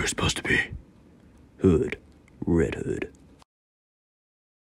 You're supposed to be? Hood. Red Hood.